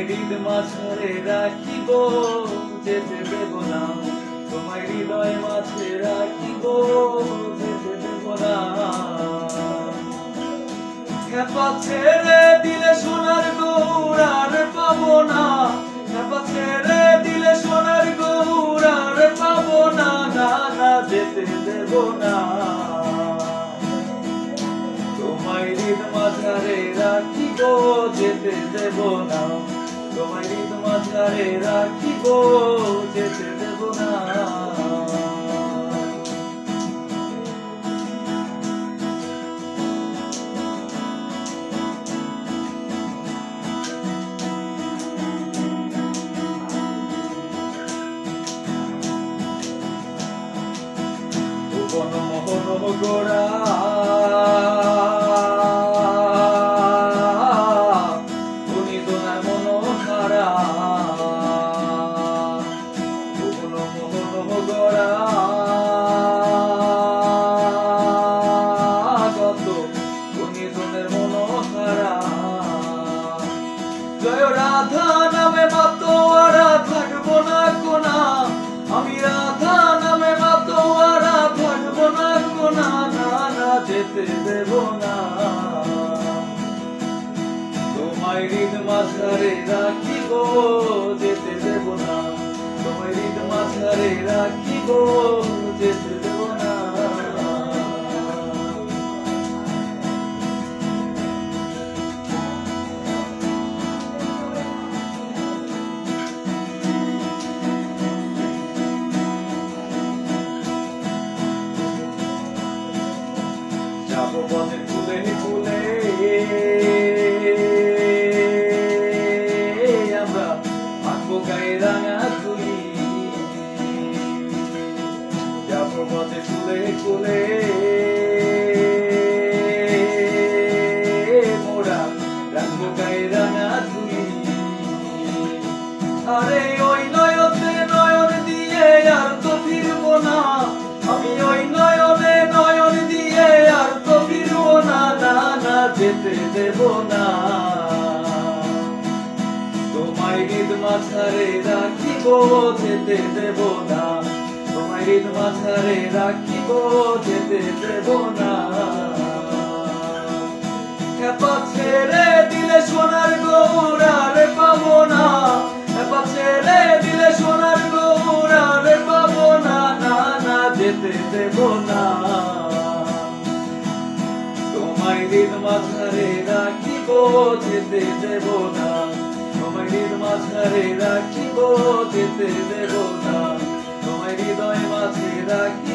তোমায় হৃদ মাঝে রাখিব, যেতে দেব না। তোমায় হৃদয় মাঝে রাখিব, যেতে দেব না। খেপা ছেড়ে দিলে সোনার গৌর আর পাবো না। খেপা ছেড়ে দিলে সোনার গৌর আর পাবো না। না না, যেতে দেব না। তোমায় হৃদ মাঝারে রাখিব, যেতে দেব না। তোমায় হৃদ মাঝারে রাখিব যেতে দেব না। গোড়া জয় রাধা নামে মাতোয়ারা থাকব না কোনা। আমি রাধা নামে মাতোয়ারা থাকব না কোনা। না না, যেতে দেব না। তোমায় হৃদ মাঝারে রাখিব, যেতে দেব না। তোমায় হৃদ মাঝারে রাখিব, যেতে যাব বনে ফুলে ফুলে। আমরা আঁকবো গায়ে রাঙা তুলি যাব বনে ফুলে ফুলে। মোরা রাখব গায়ে রাঙা তুলি আরে ওই নয়তে নয়ন দিয়ে আর তো ফিরবো না। আমি ওই তোমায় হৃদ মাঝারে রাখিব, যেতে দেব না। তোমায় হৃদ মাঝারে রাখিব, যেতে দেব না। ছেড়ে দিলে সোনার গৌর আর না। ছেড়ে দিলে সোনার গৌর আর না। না না, যেতে দেব না। তোমায় হৃদ মাঝারে রাখিব, যেতে দেব না। হৃদ মাঝারে রাখিব যেতে দেব না। তোমায় হৃদয় মাঝে রাখি